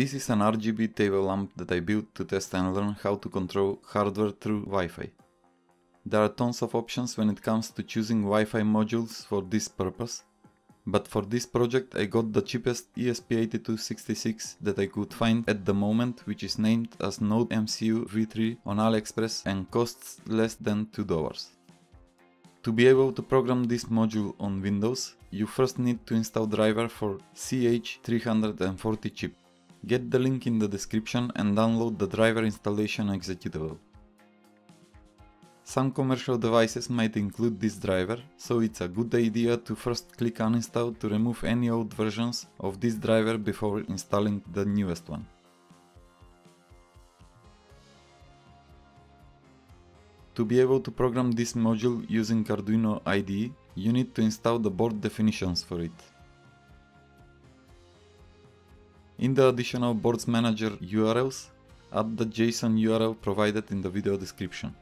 This is an RGB table lamp that I built to test and learn how to control hardware through Wi-Fi. There are tons of options when it comes to choosing Wi-Fi modules for this purpose, but for this project I got the cheapest ESP8266 that I could find at the moment which is named as Node MCU V3 on AliExpress and costs less than $2. To be able to program this module on Windows, you first need to install driver for CH340 chip. Get the link in the description and download the driver installation executable. Some commercial devices might include this driver, so it's a good idea to first click uninstall to remove any old versions of this driver before installing the newest one. To be able to program this module using Arduino IDE, you need to install the board definitions for it. In the additional boards manager URLs, add the JSON URL provided in the video description.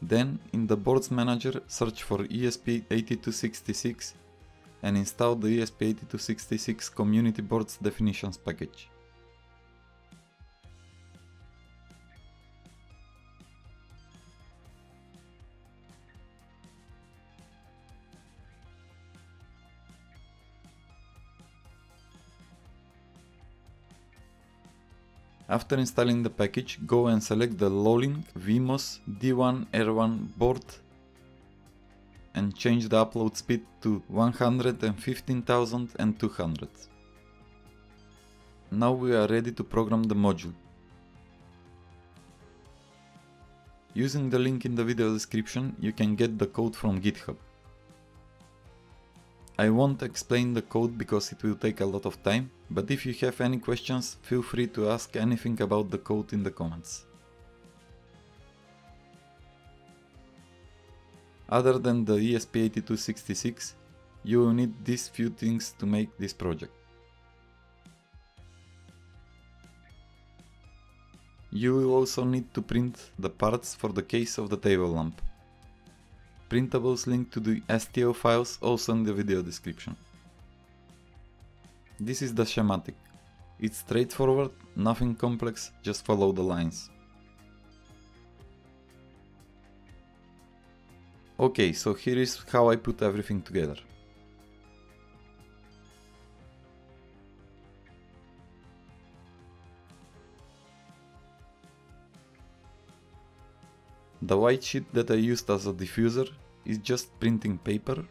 Then, in the boards manager, search for ESP8266 and install the ESP8266 Community Boards Definitions package. After installing the package, go and select the LOLIN WEMOS D1R1 board and change the upload speed to 115,200. Now we are ready to program the module. Using the link in the video description, you can get the code from GitHub. I won't explain the code because it will take a lot of time, but if you have any questions, feel free to ask anything about the code in the comments. Other than the ESP8266, you will need these few things to make this project. You will also need to print the parts for the case of the table lamp. Printables link to the STL files also in the video description. This is the schematic. It's straightforward, nothing complex, just follow the lines. Okay, so here is how I put everything together. The white sheet that I used as a diffuser is just printing paper.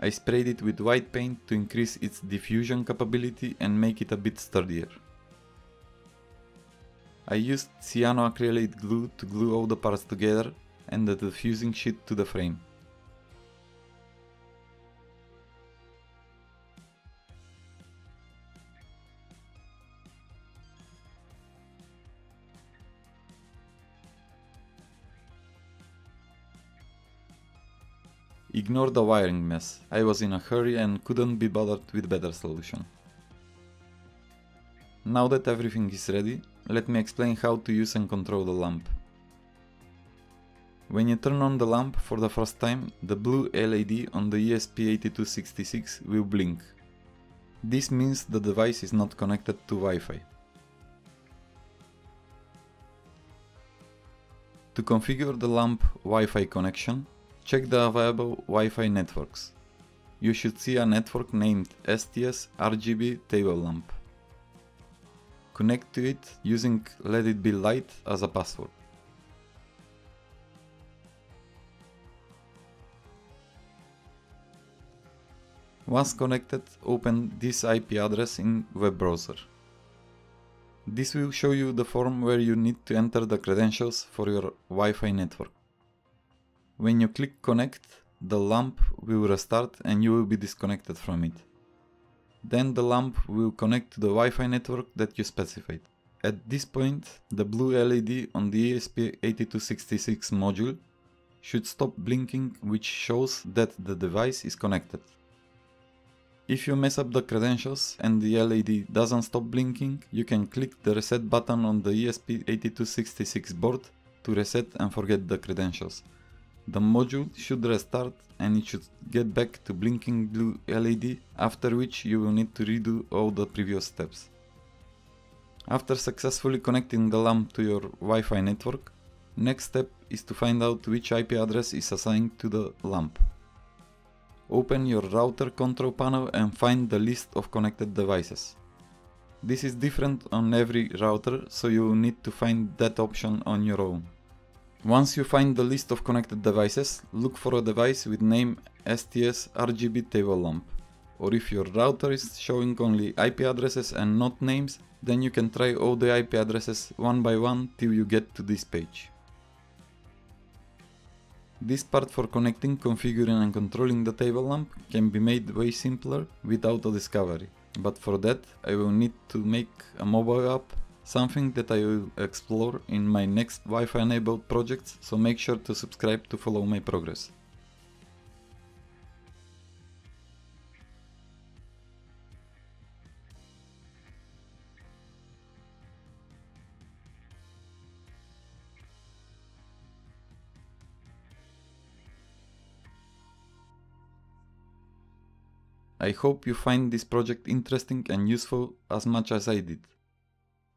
I sprayed it with white paint to increase its diffusion capability and make it a bit sturdier. I used cyanoacrylate glue to glue all the parts together and the diffusing sheet to the frame. Ignore the wiring mess, I was in a hurry and couldn't be bothered with better solution. Now that everything is ready, let me explain how to use and control the lamp. When you turn on the lamp for the first time, the blue LED on the ESP8266 will blink. This means the device is not connected to Wi-Fi. To configure the lamp Wi-Fi connection, Check the available Wi-Fi networks. You should see a network named STS RGB table lamp. Connect to it using let it be light as a password. Once connected, open this IP address in web browser. This will show you the form where you need to enter the credentials for your Wi-Fi network. When you click connect, the lamp will restart and you will be disconnected from it. Then the lamp will connect to the Wi-Fi network that you specified. At this point, the blue LED on the ESP8266 module should stop blinking which shows that the device is connected. If you mess up the credentials and the LED doesn't stop blinking, you can click the reset button on the ESP8266 board to reset and forget the credentials. The module should restart and it should get back to blinking blue LED after which you will need to redo all the previous steps. After successfully connecting the lamp to your Wi-Fi network, next step is to find out which IP address is assigned to the lamp. Open your router control panel and find the list of connected devices. This is different on every router, so you will need to find that option on your own. Once you find the list of connected devices, look for a device with name STS RGB table lamp. Or if your router is showing only IP addresses and not names, then you can try all the IP addresses one by one till you get to this page. This part for connecting, configuring and controlling the table lamp can be made way simpler without a discovery. But for that I will need to make a mobile app something that I will explore in my next Wi-Fi enabled projects, so make sure to subscribe to follow my progress. I hope you find this project interesting and useful as much as I did.